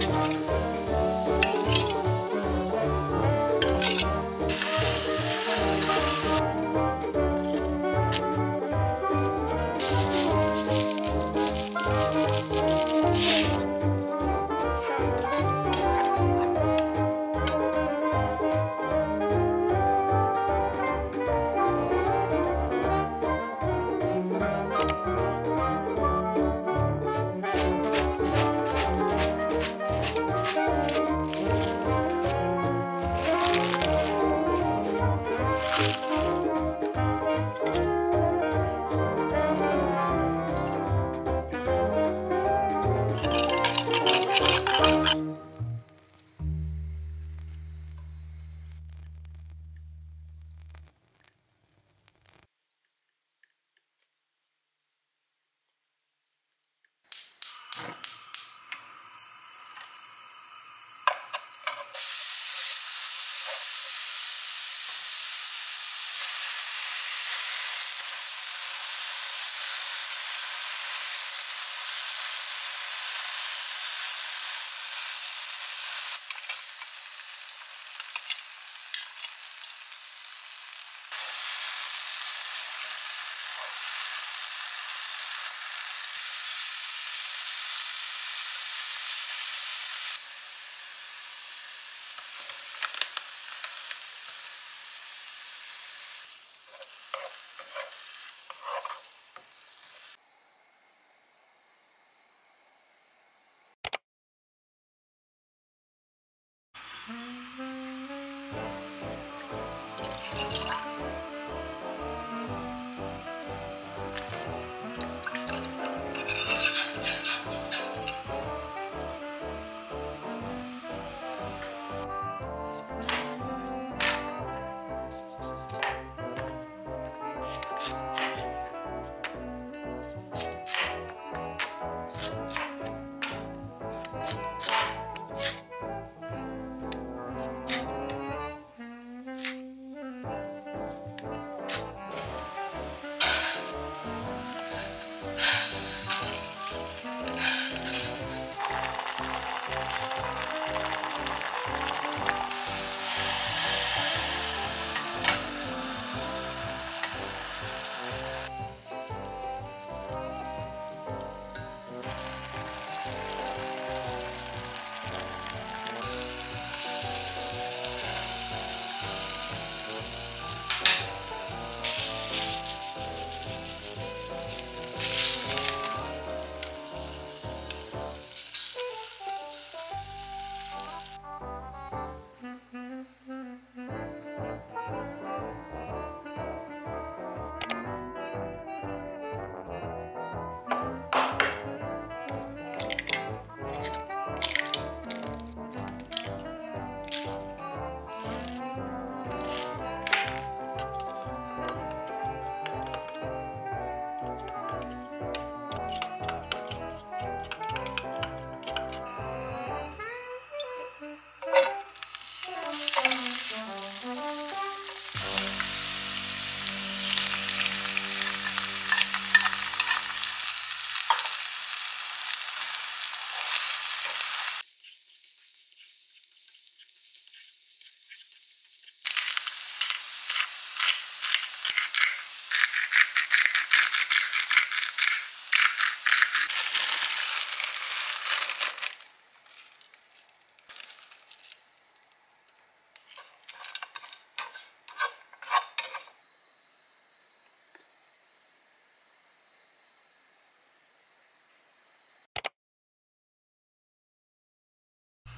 うん。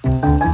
Música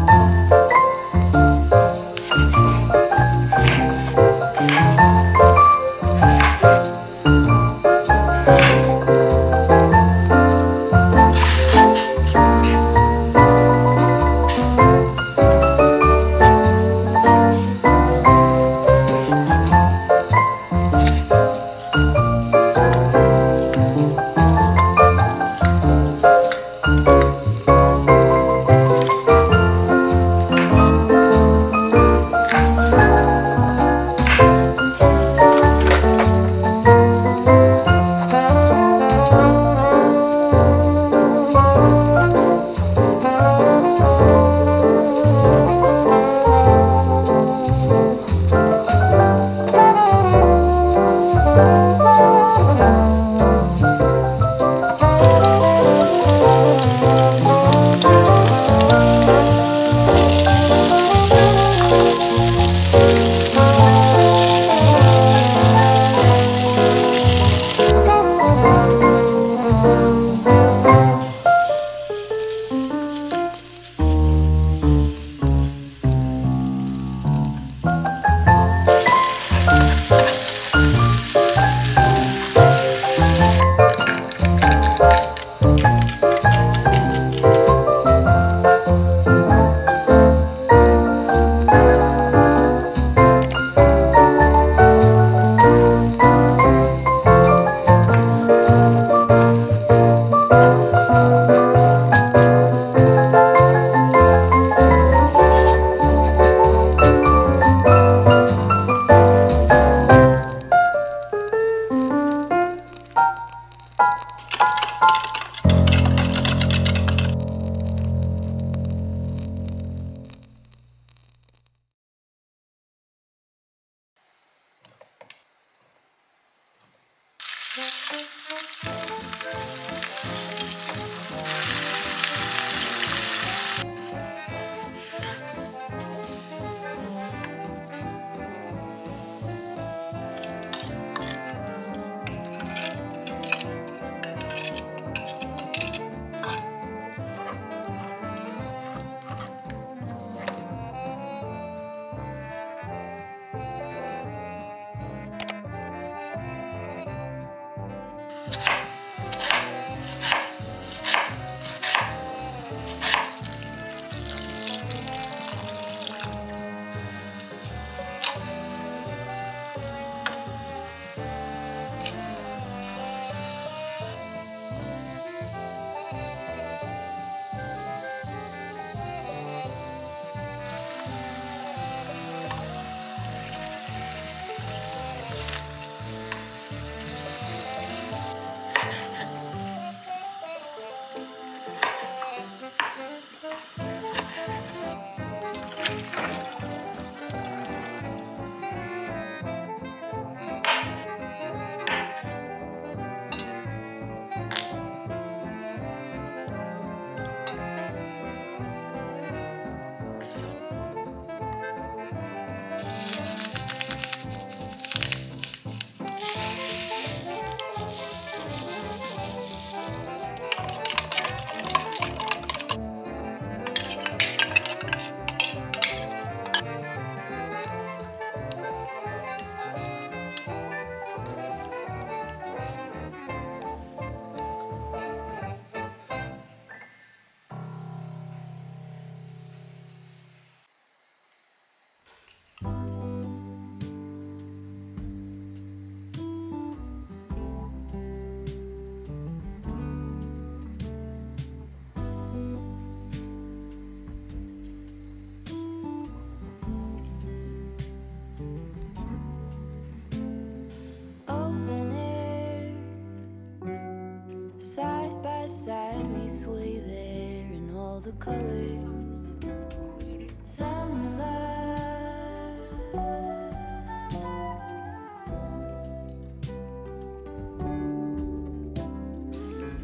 Colors.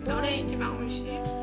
노래 마무시. Folded